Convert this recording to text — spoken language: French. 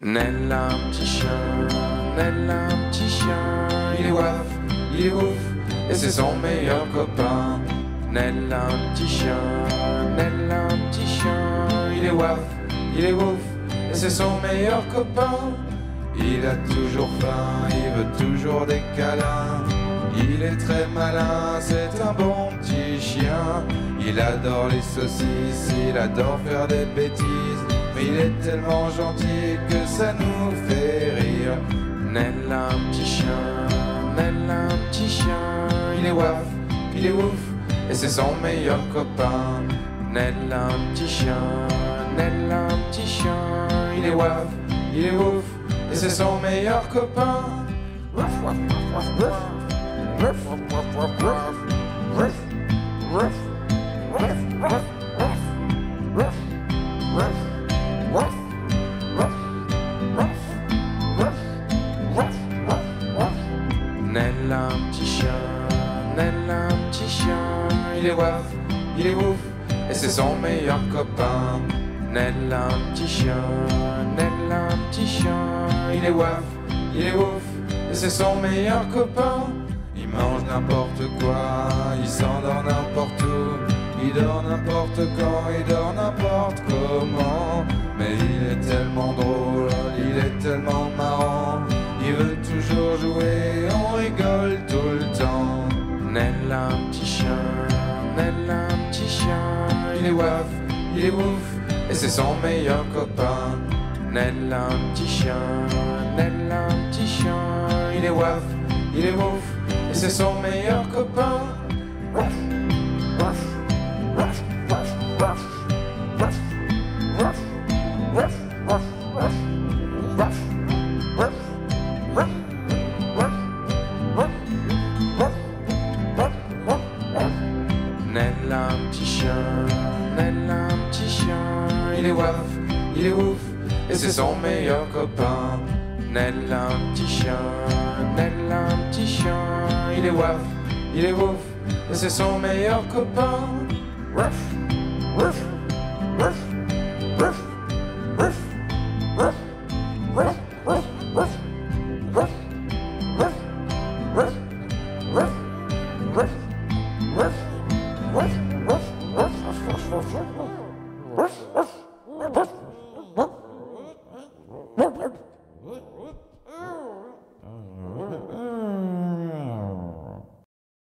Nel a un petit chien, Nel a un petit chien, il est waf, il est ouf, et c'est son meilleur copain. Nel a un petit chien, Nel a un petit chien, il est waf, il est ouf, et c'est son meilleur copain. Il a toujours faim, il veut toujours des câlins. Il est très malin, c'est un bon petit chien. Il adore les saucisses, il adore faire des bêtises. Il est tellement gentil que ça nous fait rire. Nel un petit chien, Nel un petit chien. Il est waf, il est ouf, et c'est son meilleur copain. Nel un petit chien, Nel un petit chien. Il est waf, il est ouf, et c'est son meilleur copain. A un petit chien, Nel a un petit chien, il est waf, il est ouf, et c'est son meilleur copain. Nel a un petit chien, Nel a un petit chien, il est waf, il est ouf, et c'est son meilleur copain. Il mange n'importe quoi, il s'endort n'importe où, il dort n'importe quand, il dort n'importe comment. Mais il est tellement drôle, il est tellement marrant, veut toujours jouer, on rigole tout le temps. Nel un petit chien, Nel un petit chien, il est waf, il est ouf, et c'est son meilleur copain. Nel un petit chien, Nel un petit chien, il est waf, il est ouf, et c'est son meilleur copain. A un petit chien, a un petit chien, il est waf, il est ouf, et c'est son meilleur copain. Un petit chien, Nel a un petit chien, il est waf, il est ouf, et c'est son meilleur copain. Ruff, ruff, ruff, ruff, woof, woof, woof.